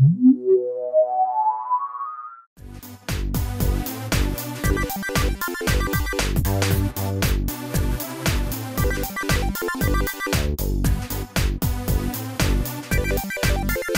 Hey gang,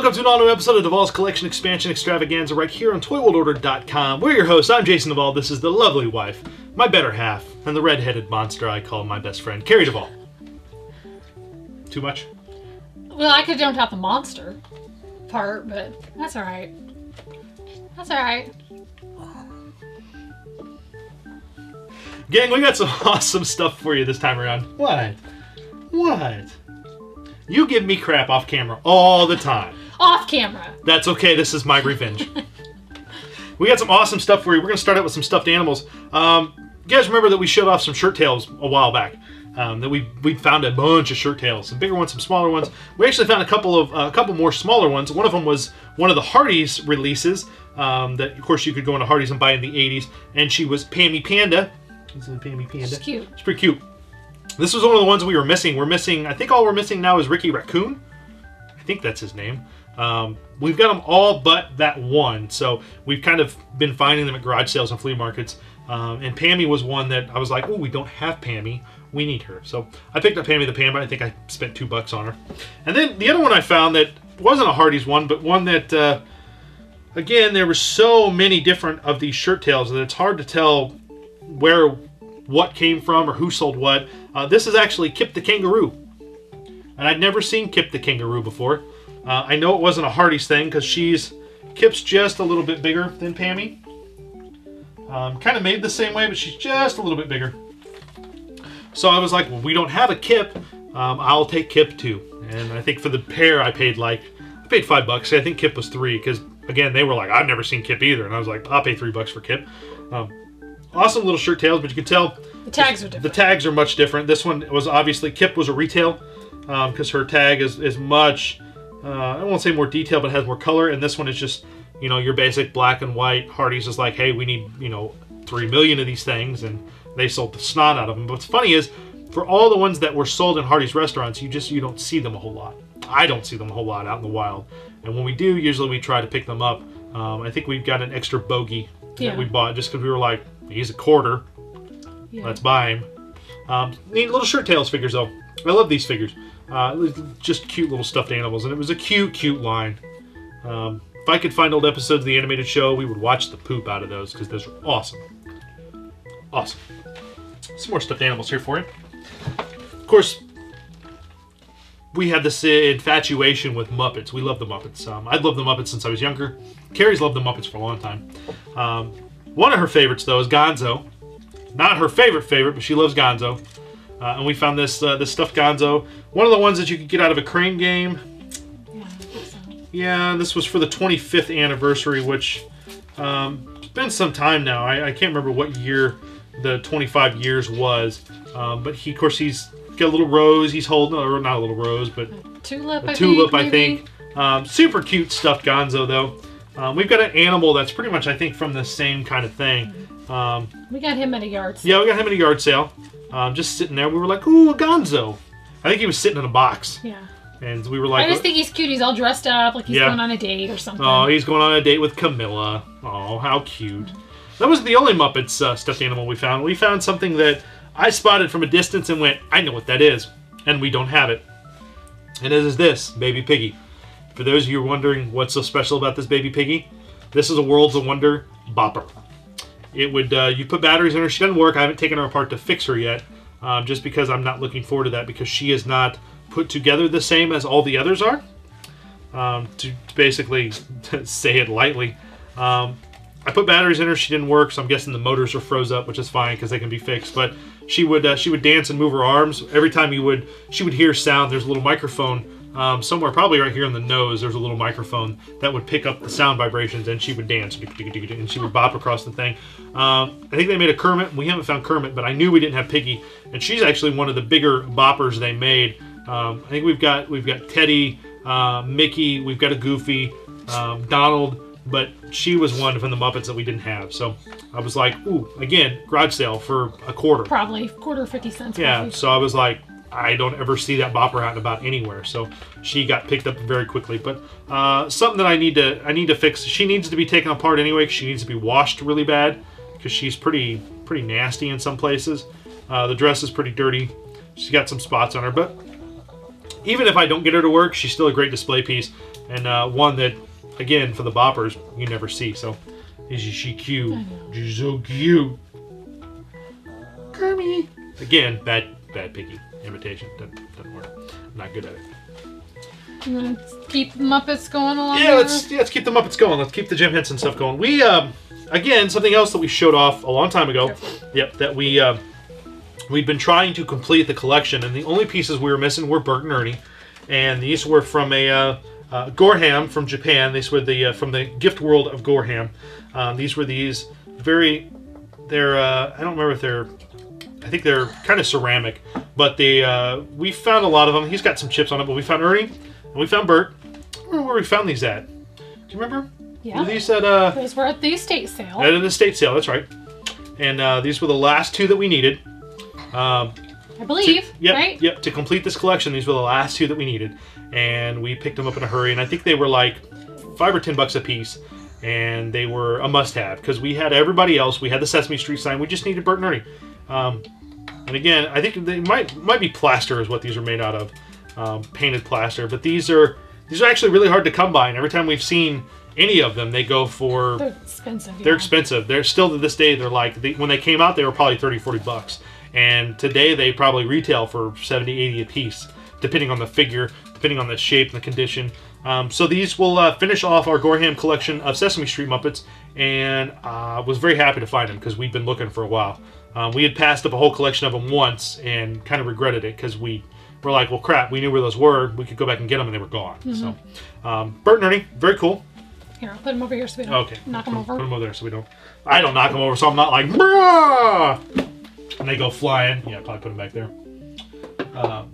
welcome to an all-new episode of Devall's Collection Expansion Extravaganza right here on ToyWorldOrder.com. We're your hosts. I'm Jason Devall. This is the lovely wife, my better half, and the red-headed monster I call my best friend, Carrie Devall. Too much? Well, I could have jumped out the monster part, but that's all right. That's all right. Gang, we got some awesome stuff for you this time around. What? What? You give me crap off camera all the time. Off camera. That's okay. This is my revenge. we got some awesome stuff for you. We're going to start out with some stuffed animals. Um, you guys remember that we showed off some Shirt Tales a while back? Um, that we we found a bunch of Shirt Tales, some bigger ones, some smaller ones. We actually found a couple of uh, a couple more smaller ones. One of them was one of the Hardee's releases um, that, of course, you could go into Hardee's and buy in the '80s, and she was Pammy Panda. This is Pammy Panda. She's cute. It's pretty cute. This was one of the ones we were missing. We're missing. I think all we're missing now is Ricky Raccoon. I think that's his name. Um, we've got them all but that one. So we've kind of been finding them at garage sales and flea markets. Um, and Pammy was one that I was like, oh, we don't have Pammy. We need her. So I picked up Pammy the Panda. I think I spent two bucks on her. And then the other one I found that wasn't a Hardee's one, but one that, uh, again, there were so many different of these Shirt Tales that it's hard to tell where what came from or who sold what. Uh, this is actually Kip the Kangaroo. And I'd never seen Kip the Kangaroo before. Uh, I know it wasn't a Hardee's thing because she's Kip's just a little bit bigger than Pammy. Um, kind of made the same way, but she's just a little bit bigger. So I was like, well, we don't have a Kip. Um, I'll take Kip too. And I think for the pair, I paid like I paid five bucks. I think Kip was three because again, they were like, I've never seen Kip either, and I was like, I'll pay three bucks for Kip. Um, awesome little Shirt Tales, but you can tell The tags are the tags are much different. This one was obviously Kip was a retail because her tag is is much. Uh, I won't say more detail, but has more color. And this one is just you know your basic black and white. Hardee's is like, hey, we need you know three million of these things, and they sold the snot out of them. But what's funny is for all the ones that were sold in Hardee's restaurants, you just you don't see them a whole lot. I don't see them a whole lot out in the wild. And when we do, usually we try to pick them up. Um, I think we've got an extra bogey Yeah. that we bought just because we were like, he's a quarter. Yeah. Let's buy him. Um, neat little Shirt Tales figures though. I love these figures. Uh, just cute little stuffed animals, and it was a cute, cute line. Um, if I could find old episodes of the animated show, we would watch the poop out of those because those are awesome. Awesome. Some more stuffed animals here for you. Of course, we have this infatuation with Muppets. We love the Muppets. Um, I've loved the Muppets since I was younger. Carrie's loved the Muppets for a long time. Um, one of her favorites, though, is Gonzo. Not her favorite favorite, but she loves Gonzo. Uh, and we found this uh, this stuffed Gonzo. One of the ones that you could get out of a crane game. Yeah, I think so. Yeah, this was for the 25th anniversary, which um, it's been some time now. I, I can't remember what year the 25 years was. Um, but he, of course, he's got a little rose. He's holding, or not a little rose, but Tulip, a I tulip, think. I think. Um, super cute stuffed Gonzo, though. Um, we've got an animal that's pretty much, I think, from the same kind of thing. Um, We got him at a yard sale. yeah, we got him at a yard sale, um, just sitting there. We were like, "Ooh, a Gonzo!" I think he was sitting in a box, Yeah. and we were like, I just think he's cute. He's all dressed up like he's Yeah. going on a date or something. "Oh, he's going on a date with Camilla." Oh, how cute! That was the only Muppets uh, stuffed animal we found. We found something that I spotted from a distance and went, "I know what that is," and we don't have it. And it is this baby piggy. For those of you wondering what's so special about this baby piggy, this is a Worlds of Wonder bopper. It would uh, you put batteries in her. She doesn't work. I haven't taken her apart to fix her yet, um, just because I'm not looking forward to that because she is not put together the same as all the others are. Um, to basically say it lightly, um, I put batteries in her. She didn't work, so I'm guessing the motors are froze up, which is fine because they can be fixed. But she would uh, she would dance and move her arms every time you would she would hear sound. There's a little microphone um, somewhere, probably right here in the nose, there's a little microphone that would pick up the sound vibrations, and she would dance, and she would bop across the thing. Um, I think they made a Kermit. We haven't found Kermit, but I knew we didn't have Piggy, and she's actually one of the bigger boppers they made. Um, I think we've got we've got Teddy, uh, Mickey, we've got a Goofy, um, Donald, but she was one from the Muppets that we didn't have. So I was like, ooh, again, garage sale for a quarter. Probably quarter fifty cents. Yeah, so I was like, I don't ever see that bopper out and about anywhere. So she got picked up very quickly. But uh, something that I need to I need to fix. She needs to be taken apart anyway. she needs to be washed really bad because she's pretty pretty nasty in some places. Uh, the dress is pretty dirty. She's got some spots on her, but even if I don't get her to work, she's still a great display piece and uh, one that, again, for the boppers, you never see. So, is she cute? She's so cute. Kermie. Again, bad bad piggy imitation. Doesn't, doesn't work. I'm not good at it. You want to keep Muppets going along? Yeah, let's yeah, let's keep the Muppets going. Let's keep the Jim Henson stuff going. We um, again something else that we showed off a long time ago. Yep, that we uh, we'd been trying to complete the collection, and the only pieces we were missing were Bert and Ernie, and these were from a uh, uh, Gorham from Japan. These were the uh, from the gift world of Gorham. Um, these were these very they're uh, I don't remember if they're I think they're kind of ceramic, but they uh, we found a lot of them. He's got some chips on it, but we found Ernie and we found Bert. I remember where we found these at. Do you remember? Yeah. Were these at uh Those were at the estate sale. at an estate sale? That's right. And uh, these were the last two that we needed. Um, I believe. Yep, Right? yep. To complete this collection, these were the last two that we needed, and we picked them up in a hurry. And I think they were like five or ten bucks a piece, and they were a must-have because we had everybody else. We had the Sesame Street sign. We just needed Bert and Ernie. Um, and again, I think they might might be plaster is what these are made out of, um, painted plaster. But these are these are actually really hard to come by. And every time we've seen any of them, they go for They're expensive. they're yeah. expensive. They're still to this day. They're like they, when they came out, they were probably 30, 40 bucks, and today they probably retail for 70, 80 a piece, depending on the figure, depending on the shape and the condition. Um, so these will uh, finish off our Gorham collection of Sesame Street Muppets, and uh, was very happy to find them because we've been looking for a while. Um, we had passed up a whole collection of them once and kind of regretted it because we were like, well, crap, we knew where those were. We could go back and get them, and they were gone. So, um, Bert and Ernie, very cool. Here, I'll put them over here so we don't Okay. knock them over. Put them over there so we don't. I don't knock them over, so I'm not like, Bruh! and they go flying. Yeah, probably put them back there. Um,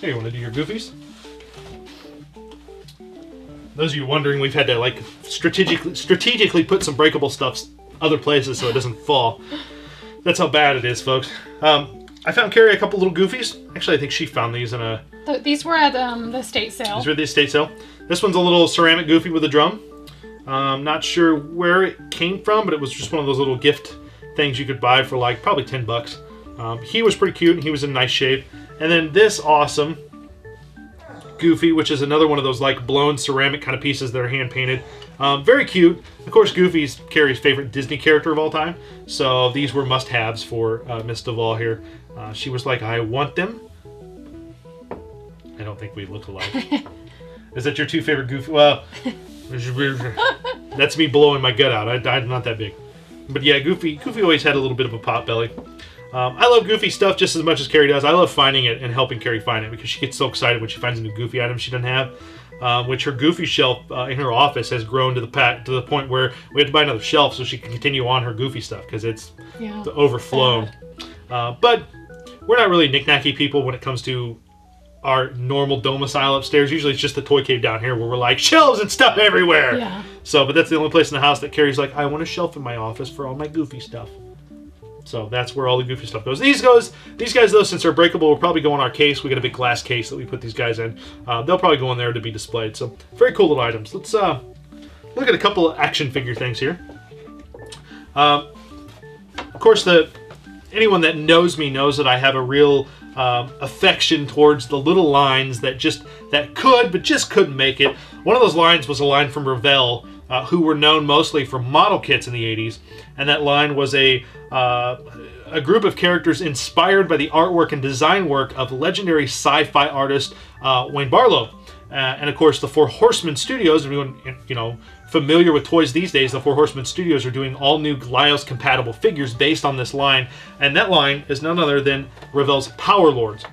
hey, you want to do your goofies? Those of you wondering, we've had to like strategically strategically put some breakable stuff other places so it doesn't fall. That's how bad it is, folks. Um, I found Carrie a couple little goofies. Actually, I think she found these in a Th- These were at um, the estate sale. these are the estate sale. This one's a little ceramic goofy with a drum. Um, not sure where it came from, but it was just one of those little gift things you could buy for like probably 10 bucks. Um, he was pretty cute and he was in nice shape. And then this awesome Goofy, which is another one of those like blown ceramic kind of pieces that are hand painted. Um, very cute. Of course, Goofy's Carrie's favorite Disney character of all time. So these were must haves for uh, Miss Devall here. Uh, she was like, I want them. I don't think we look alike. Is that your two favorite Goofy? Well, that's me blowing my gut out. I, I'm not that big. But yeah, Goofy Goofy always had a little bit of a pot belly. Um, I love Goofy stuff just as much as Carrie does. I love finding it and helping Carrie find it because she gets so excited when she finds a new Goofy item she doesn't have. Um, which her Goofy shelf uh, in her office has grown to the pat to the point where we have to buy another shelf so she can continue on her Goofy stuff because it's Yeah. overflown. Uh, but we're not really knickknacky people when it comes to our normal domicile upstairs. Usually it's just the toy cave down here where we're like shelves and stuff everywhere. Yeah. So, but that's the only place in the house that Carrie's like, I want a shelf in my office for all my goofy stuff. So that's where all the goofy stuff goes. These goes, these guys though, since they're breakable, will probably go in our case. We got a big glass case that we put these guys in. Uh, they'll probably go in there to be displayed. So very cool little items. Let's uh, look at a couple of action figure things here. Um, of course, the anyone that knows me knows that I have a real um, affection towards the little lines that just that could but just couldn't make it. One of those lines was a line from Revell, uh, who were known mostly for model kits in the '80s, and that line was a uh, a group of characters inspired by the artwork and design work of legendary sci-fi artist uh, Wayne Barlowe. Uh, and of course, the Four Horsemen Studios. Everyone, you know, familiar with toys these days, the Four Horsemen Studios are doing all new Lyos compatible figures based on this line, and that line is none other than Revell's Power Lords.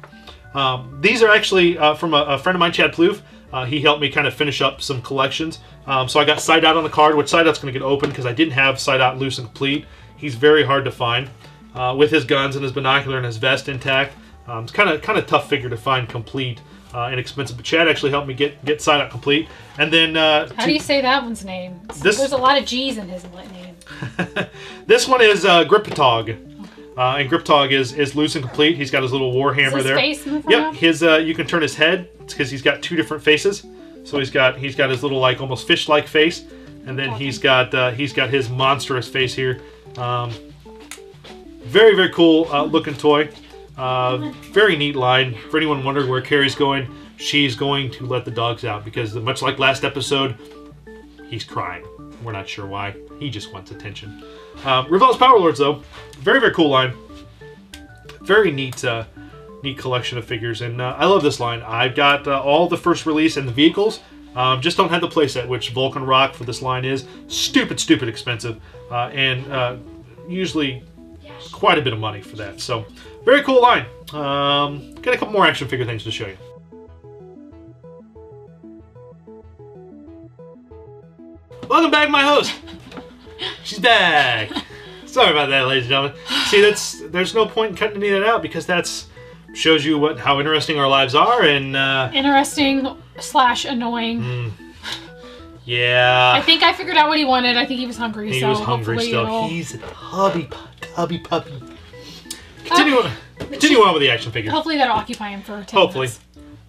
Um, these are actually uh, from a, a friend of mine, Chad Plouffe. Uh, he helped me kind of finish up some collections. Um, so I got Sydot on the card, which Sydot's going to get open because I didn't have Sydot loose and complete. He's very hard to find uh, with his guns and his binocular and his vest intact. Um, it's kind of kind of tough figure to find complete, uh, inexpensive. But Chad actually helped me get get Side Out complete. And then uh, How do you say that one's name? This- There's a lot of G's in his name. this one is uh, Ggripptogg. Uh, and Ggripptogg is is loose and complete. He's got his little war hammer his there. face in the? Yep, his uh, you can turn his head because he's got two different faces. So he's got he's got his little like almost fish-like face, and then he's got uh, he's got his monstrous face here. Um, very very cool uh, looking toy. Uh, very neat line. For anyone wondering where Carrie's going, she's going to let the dogs out because much like last episode, he's crying. We're not sure why. He just wants attention. Um, Revell's Power Lords though, very very cool line. Very neat. Uh, neat collection of figures, and uh, I love this line. I've got uh, all the first release and the vehicles. Um, just don't have the playset, which Vulcan Rock for this line is stupid, stupid expensive, uh, and uh, usually quite a bit of money for that. So, very cool line. Um, got a couple more action figure things to show you. Welcome back, my host. She's back. Sorry about that, ladies and gentlemen. See, that's there's no point in cutting any of that out because that's shows you what how interesting our lives are, and uh, Interesting slash annoying. Mm. yeah, I think I figured out what he wanted. I think he was hungry. he so was hungry still. it'll- He's a tubby, pu- tubby puppy. Continue, on, continue on with the action figure. Hopefully that'll occupy him for 10 Hopefully. minutes.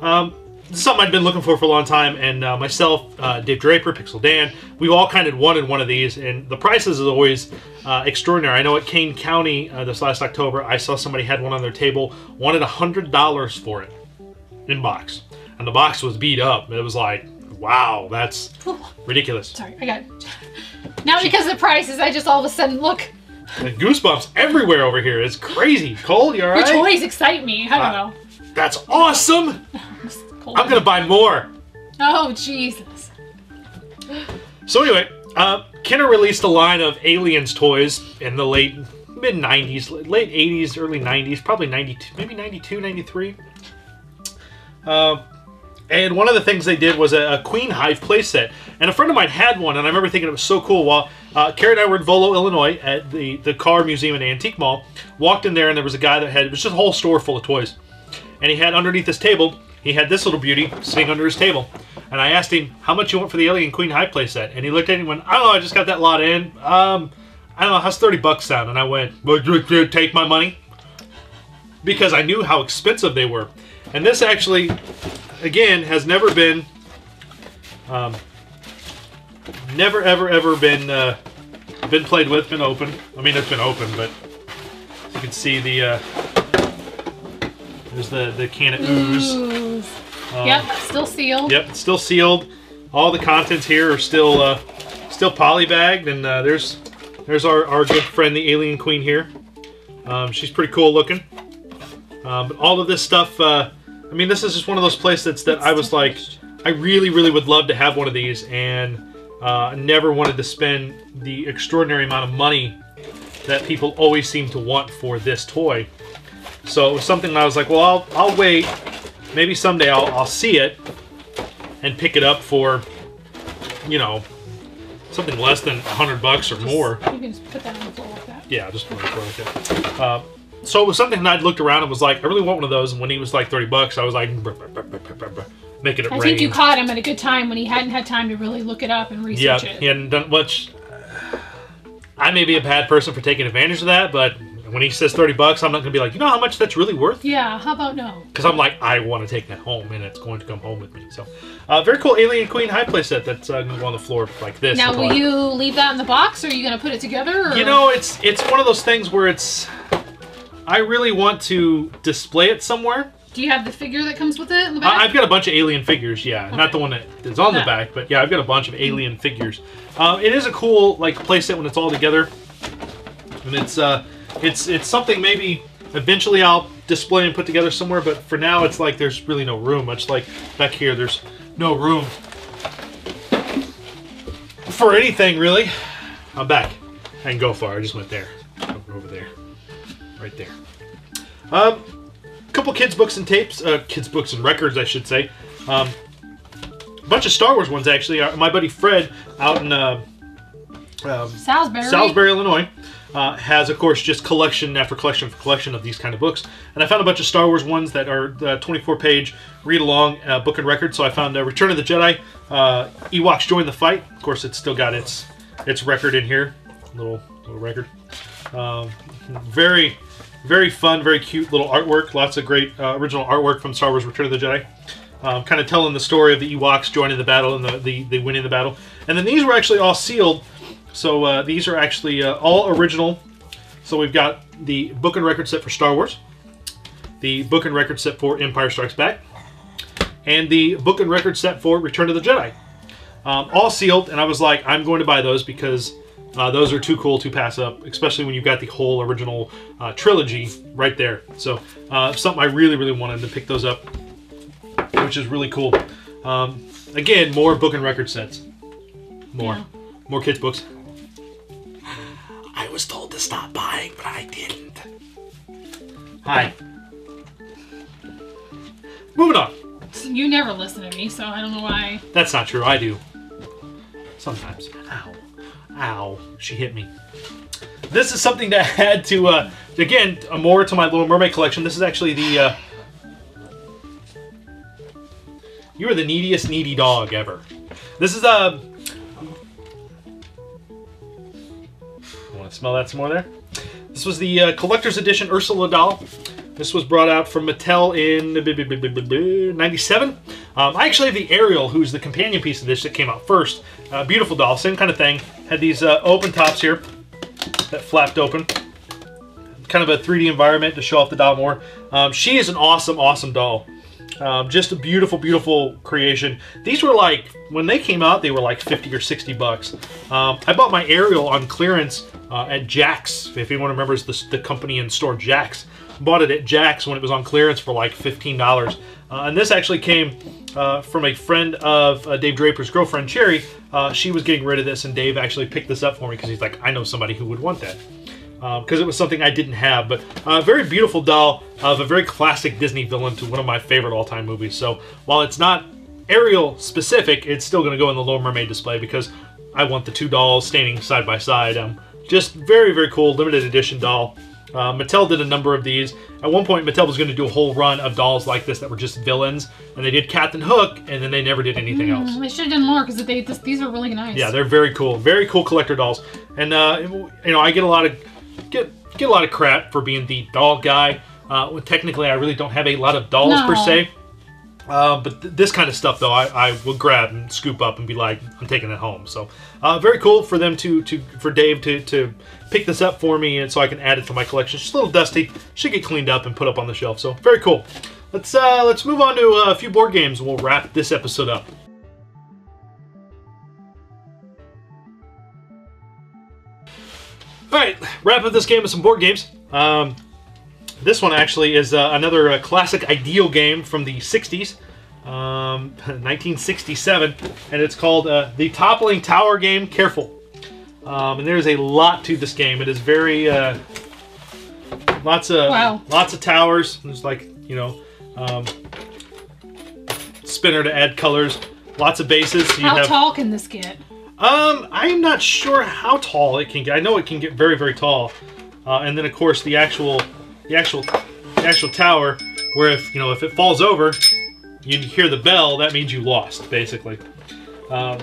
Um, this is something I'd been looking for for a long time, and uh, myself, uh, Dave Draper, Pixel Dan, we've all kind of wanted one of these, and the prices is always uh, extraordinary. I know at Kane County uh, this last October, I saw somebody had one on their table, wanted hundred dollars for it in box, and the box was beat up. It was like, wow, that's ridiculous. Sorry, I got Not because of the prices, I just all of a sudden look. And goosebumps everywhere over here. It's crazy. Cole, you Your alright? toys excite me. I don't Uh, know. That's awesome. Cold. I'm gonna buy more. Oh Jesus. So anyway, uh, Kenner released a line of Aliens toys in the late mid 90s, late 80s, early 90s, probably 92, maybe 92, 93. Uh, and one of the things they did was a, a Queen Hive playset. And a friend of mine had one, and I remember thinking it was so cool. While uh, Carrie and I were in Volo, Illinois, at the, the car museum and antique mall, walked in there, and there was a guy that had, it was just a whole store full of toys. And he had underneath his table, he had this little beauty sitting under his table. And I asked him, how much you want for the Alien Queen Hive playset? And he looked at me and went, I don't know, I just got that lot in. Um, I don't know, how's 30 bucks sound? And I went, well, you- take my money? Because I knew how expensive they were. And this actually, again, has never been, um, never, ever, ever been, uh, been played with, been open. I mean, it's been open, but you can see the, uh, there's the, the can of ooze. Ooze. Um, Yep, still sealed. Yep, it's still sealed. All the contents here are still uh, still polybagged, and uh, there's there's our, our good friend the Alien Queen here. Um, she's pretty cool looking. Um, but all of this stuff, uh, I mean, this is just one of those places that I was like, I really, really would love to have one of these, and uh, never wanted to spend the extraordinary amount of money that people always seem to want for this toy. So it was something I was like, well, I'll, I'll wait. Maybe someday I'll, I'll see it and pick it up for, you know, something less than a hundred bucks or more. You can just put that on the floor like that. Yeah, just like that. Uh, so it was something that I'd looked around and was like, I really want one of those. And when he was like thirty bucks, I was like, "Brr, brr, brr, brr, brr, brr," making it I rain. think you caught him at a good time when he hadn't had time to really look it up and yeah, research it. he hadn't done much. I may be a bad person for taking advantage of that, but when he says thirty bucks, I'm not gonna be like, you know how much that's really worth? Yeah, how about no? because I'm like, I want to take that home, and it's going to come home with me. So, uh, very cool Alien Queen Hive play set that's uh, going to go on the floor like this. Now, will all- you leave that in the box, or are you going to put it together? Or? You know, it's it's one of those things where it's. I really want to display it somewhere. do you have the figure that comes with it in the back? I, I've got a bunch of alien figures, yeah, not the one that is on the back, but yeah, I've got a bunch of alien figures. Uh, it is a cool like playset when it's all together, and it's uh, it's it's something maybe eventually I'll display and put together somewhere. But for now, it's like there's really no room. Much like back here, there's no room for anything really. I'm back. I can go far. I just went there, over there, right there. Um, couple kids books and tapes, uh, kids books and records, I should say. Um, a bunch of Star Wars ones actually. Uh, my buddy Fred out in uh, um, Salisbury. Salisbury, Illinois, uh, has, of course, just collection after collection after collection of these kind of books. And I found a bunch of Star Wars ones that are uh, 24 page read along uh, book and record. So I found uh, Return of the Jedi, uh, Ewoks Join the Fight. Of course, it's still got its its record in here, little little record. Um, very very fun, very cute little artwork. Lots of great uh, original artwork from Star Wars Return of the Jedi. Um, kind of telling the story of the Ewoks joining the battle and the, the, the winning the battle. And then these were actually all sealed. So uh, these are actually uh, all original. So we've got the book and record set for Star Wars, the book and record set for Empire Strikes Back, and the book and record set for Return of the Jedi. Um, all sealed, and I was like, I'm going to buy those because uh, those are too cool to pass up, especially when you've got the whole original uh, trilogy right there. So, uh, something I really, really wanted to pick those up, which is really cool. Um, again, more book and record sets. More. Yeah. More kids' books. I was told to stop buying, but I didn't. Hi. Moving on. You never listen to me, so I don't know why. That's not true. I do. Sometimes. Ow. Ow. She hit me. This is something to add to, uh, again, uh, more to my Little Mermaid collection. This is actually the, uh, you are the neediest needy dog ever. This is, uh, smell that some more there? This was the uh, collector's edition Ursula doll. This was brought out from Mattel in 97. Um, I actually have the Ariel, who's the companion piece of this that came out first. Uh, beautiful doll, same kind of thing. Had these uh, open tops here that flapped open. Kind of a 3D environment to show off the doll more. Um, she is an awesome, awesome doll. Um, just a beautiful, beautiful creation. These were like, when they came out, they were like 50 or 60 bucks. Um, I bought my Ariel on clearance uh, at Jack's. If anyone remembers the, the company and store Jack's. Bought it at Jack's when it was on clearance for like $15. Uh, and this actually came uh, from a friend of uh, Dave Draper's girlfriend, Cherry. Uh, she was getting rid of this, and Dave actually picked this up for me because he's like, I know somebody who would want that because it was something I didn't have. But a uh, very beautiful doll of a very classic Disney villain to one of my favorite all-time movies. So while it's not Ariel specific, it's still going to go in the Little Mermaid display because I want the two dolls standing side by side. Um, just very very cool limited edition doll. Uh, Mattel did a number of these. At one point, Mattel was going to do a whole run of dolls like this that were just villains, and they did Captain Hook, and then they never did anything else. Mm, They should have done more because these are really nice. Yeah, they're very cool. Very cool collector dolls. And uh, you know, I get a lot of get get a lot of crap for being the doll guy. Uh, well, technically, I really don't have a lot of dolls per se. Uh, but th- this kind of stuff, though, I, I will grab and scoop up and be like, I'm taking it home. So, uh, very cool for them to, to for Dave to, to pick this up for me, and so I can add it to my collection. It's just a little dusty, should get cleaned up and put up on the shelf. So, very cool. Let's uh, let's move on to uh, a few board games. and We'll wrap this episode up. All right, wrap up this game with some board games. Um, this one actually is uh, another uh, classic Ideal game from the 60s, um, 1967, and it's called uh, the Toppling Tower Game Careful. Um, and there's a lot to this game. It is very uh, lots of Wow. lots of towers. There's like you know um, spinner to add colors. Lots of bases. So you How have, tall can this get? Um, I'm not sure how tall it can get. I know it can get very, very tall. Uh, and then of course the actual, the actual, the actual tower, where if you know if it falls over, you hear the bell. That means you lost, basically. Um,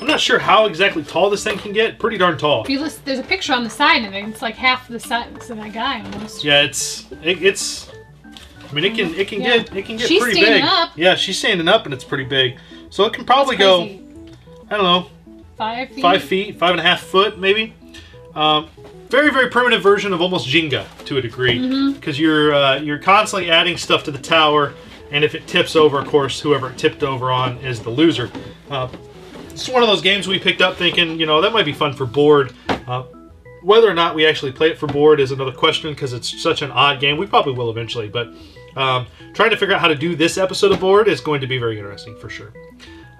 I'm not sure how exactly tall this thing can get. Pretty darn tall. If you listen, there's a picture on the side, and it's like half the size of that guy almost. Yeah, it's it, it's. I mean, it can it can Yeah. get it can get She's pretty standing big. up. Yeah, she's standing up, and it's pretty big. So it can probably go. I don't know, five feet. five feet, five and a half foot, maybe. Um, very, very primitive version of almost Jenga to a degree, because you're uh, you're constantly adding stuff to the tower, and if it tips over, of course, whoever it tipped over on is the loser. Uh, it's one of those games we picked up thinking, you know, that might be fun for board. Uh, whether or not we actually play it for board is another question because it's such an odd game. We probably will eventually, but um, trying to figure out how to do this episode of board is going to be very interesting for sure.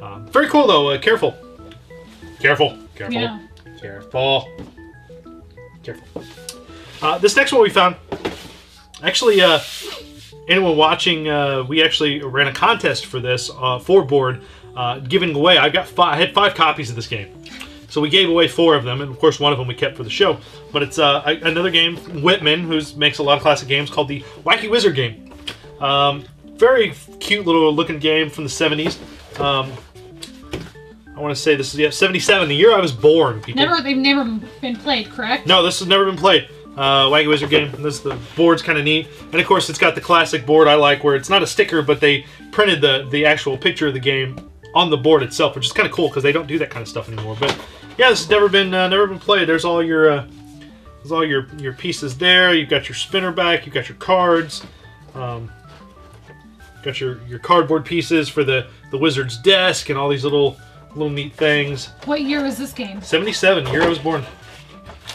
Um, very cool though. Uh, careful, careful, careful, Yeah. careful, careful. Uh, this next one we found, actually, uh, anyone watching, uh, we actually ran a contest for this uh, for board, uh, giving away. I got five, I had five copies of this game, so we gave away four of them, and of course one of them we kept for the show. But it's uh, another game, Whitman, who makes a lot of classic games, called the Wacky Wizard game. Um, very cute little looking game from the 70s. Um, I want to say this is yeah 77, the year I was born. People. Never, they've never been played, correct? No, this has never been played. Uh, Wacky Wizard game. This the board's kind of neat, and of course it's got the classic board I like, where it's not a sticker, but they printed the the actual picture of the game on the board itself, which is kind of cool because they don't do that kind of stuff anymore. But yeah, this has never been uh, never been played. There's all your uh, there's all your your pieces there. You've got your spinner back. You've got your cards. Um, got your your cardboard pieces for the the wizard's desk and all these little little neat things. What year was this game? 77, year I was born.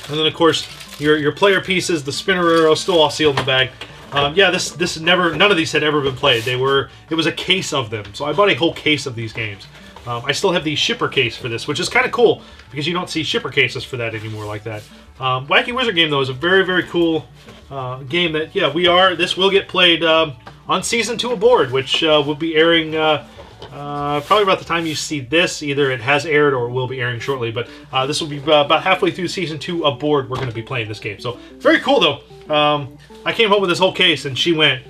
And then of course your your player pieces, the spinner arrow, still all sealed in the bag. Um, yeah, this this never none of these had ever been played. They were it was a case of them, so I bought a whole case of these games. Um, I still have the shipper case for this, which is kind of cool because you don't see shipper cases for that anymore like that. Um, Wacky Wizard game though is a very very cool uh, game that yeah we are this will get played um, on season two aboard, which uh, will be airing. Uh, uh, probably about the time you see this, either it has aired or will be airing shortly. But uh, this will be uh, about halfway through season two aboard. We're going to be playing this game, so very cool though. Um, I came home with this whole case, and she went,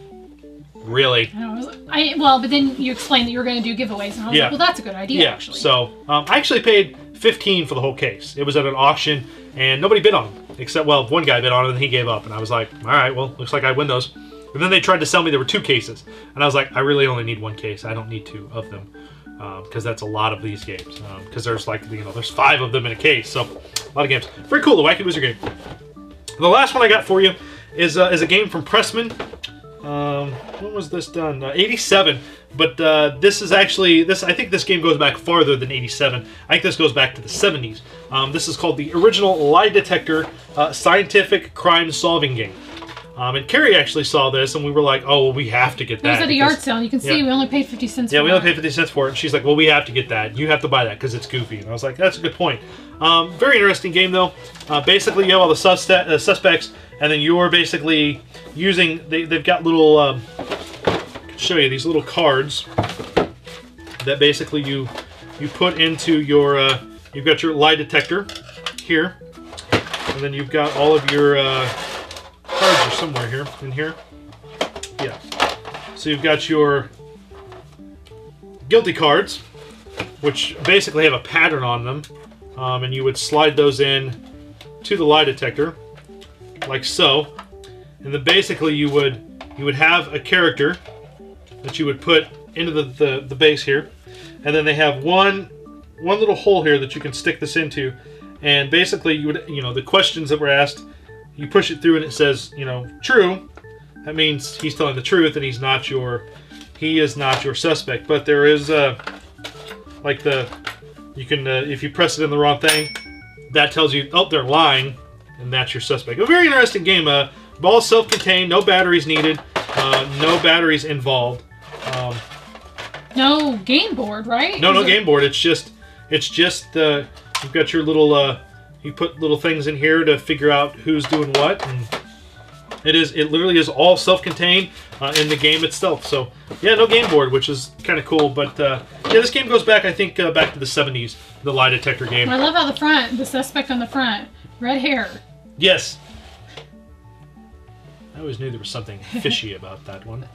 "Really? I, don't know, it was- I well, but then you explained that you were going to do giveaways, and I was Yeah. like, well, that's a good idea, Yeah." actually. So um, I actually paid 15 for the whole case. It was at an auction, and nobody bid on it, except well, one guy bid on it, and he gave up. And I was like, "All right, well, looks like I win those." And then they tried to sell me there were two cases, and I was like, "I really only need one case. I don't need two of them." because that's a lot of these games. Because there's like you know there's five of them in a case, so a lot of games. Very cool, the Wacky Wizard game. The last one I got for you is uh, is a game from Pressman. Um, when was this done? Uh, 87. But uh, this is actually this. I think this game goes back farther than 87. I think this goes back to the 70s. Um, this is called the original lie detector uh, scientific crime solving game. Um, and Carrie actually saw this, and we were like, "Oh, well, we have to get It that." was at a yard sale. You can see Yeah. we only paid fifty cents. yeah, we only paid 50 cents for it. And she's like, well, we have to get that. You have to buy that because it's goofy. And I was like, that's a good point. Um, very interesting game, though. Uh, basically, you have all the suspect, uh, suspects, and then you're basically using, they, they've got little, um, show you these little cards that basically you you put into your, uh, you've got your lie detector here. And then you've got all of your uh, cards are somewhere here, in here. Yeah. So you've got your guilty cards, which basically have a pattern on them, um, and you would slide those in to the lie detector, like so, and then basically you would you would have a character that you would put into the, the, the base here, and then they have one one little hole here that you can stick this into, and basically you would you know the questions that were asked, you push it through and it says you know true, that means he's telling the truth and he's not your he is not your suspect. But there is uh like the you can uh, if you press it in the wrong thing that tells you oh they're lying and that's your suspect. A very interesting game uh all self-contained no batteries needed uh, no batteries involved. Um, No game board, right? no no game board. It's just it's just uh, you've got your little uh, you put little things in here to figure out who's doing what and it is it literally is all self-contained uh, in the game itself. So yeah no game board which is kind of cool but uh, yeah this game goes back i think uh, back to the 70s the lie detector game. I love how the front, the suspect on the front, red hair. yes I always knew there was something fishy about that one.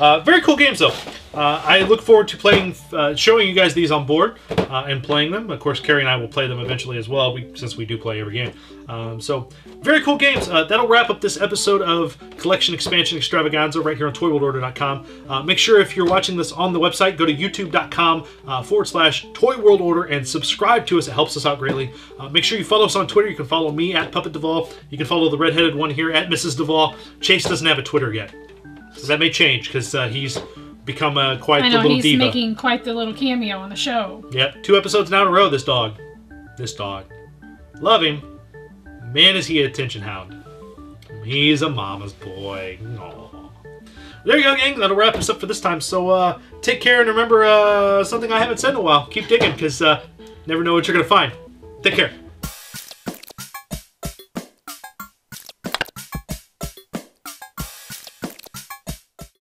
Uh, very cool games, though. Uh, I look forward to playing, uh, showing you guys these on board uh, and playing them. Of course, Carrie and I will play them eventually as well, we, since we do play every game. Um, so, very cool games. Uh, that'll wrap up this episode of Collection Expansion Extravaganza right here on ToyWorldOrder.com. Uh, make sure if you're watching this on the website, go to YouTube.com uh, forward slash Toy World Order and subscribe to us. It helps us out greatly. Uh, make sure you follow us on Twitter. You can follow me at Puppet Devall. You can follow the redheaded one here at Mrs. Devall. Chase doesn't have a Twitter yet. So that may change because uh, he's become uh, quite I the know little he's diva. making quite the little cameo on the show. Yep, two episodes now in a row. This dog, this dog, love him. Man, is he an attention hound. He's a mama's boy. Aw. There you go, gang. That'll wrap us up for this time. So uh, take care and remember uh, something I haven't said in a while. Keep digging because uh, never know what you're gonna find. Take care.